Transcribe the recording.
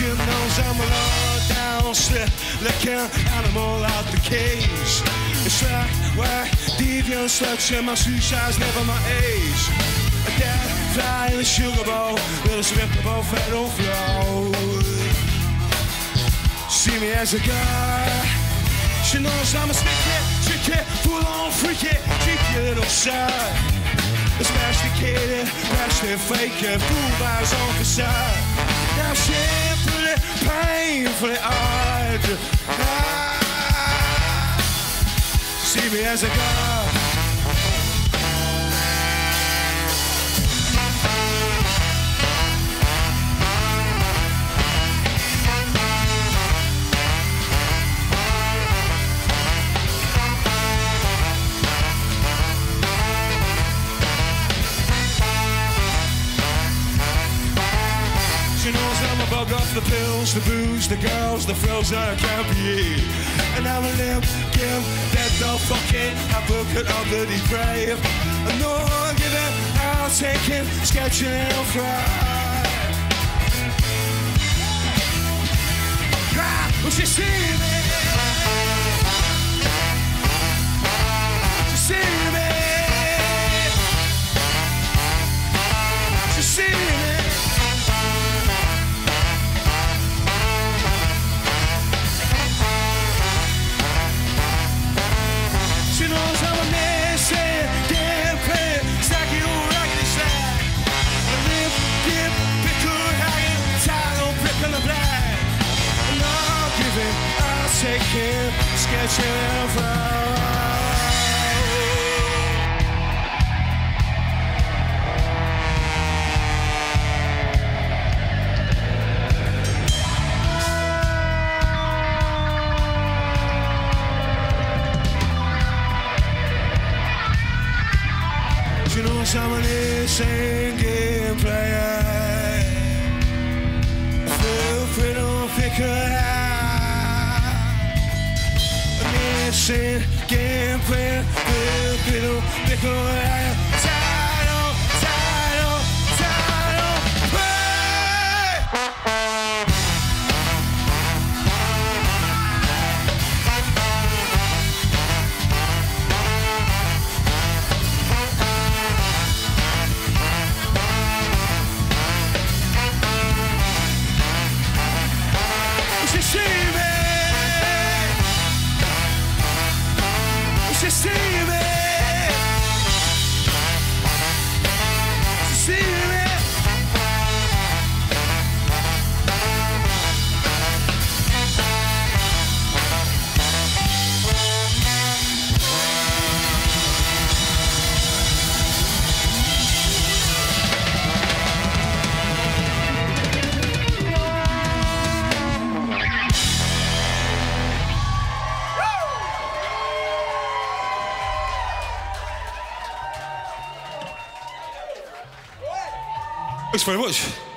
She knows I'm a low down slip, like an animal out the cage. It's like why deviant sluts in my size, never my age. A dead fly in a sugar bowl, with a of federal flow. See me as a guy. She knows I'm a sticky, tricky, full on freaky, cheeky little side. Domesticated, bastard, fake, fool by his own facade. Now simply, painfully odd. Ah, see me as a god. Bug off the pills, the booze, the girls, the frills I can't be. And I'm a limp, give that the fucking advocate of the depraved. I know I'm giving, I'll take it, sketching and fry. Ah, well, sketching and fly. She knows I'm an insane game player. An insane game player. Feel free Thanks very much.